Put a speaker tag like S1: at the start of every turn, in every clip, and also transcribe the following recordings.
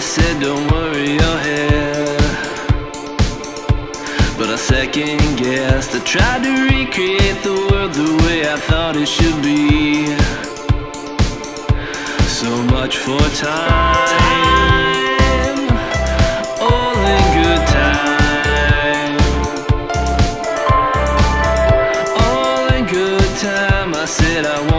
S1: said don't worry your head But I second guessed I tried to recreate the world the way I thought it should be. So much for time. All in good time. All in good time. I said I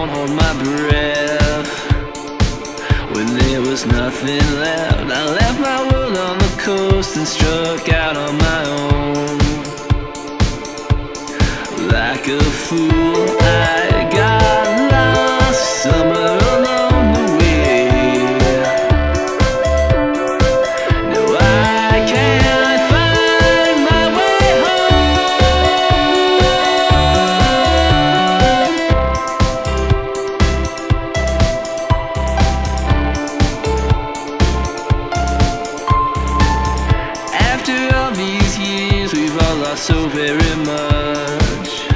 S1: was nothing left. I left my world on the coast And struck out on my own. Like a fool so very much.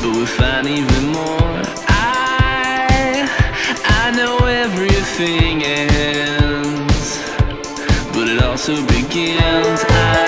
S1: But we'll find even more. I, I know everything ends, but it also begins.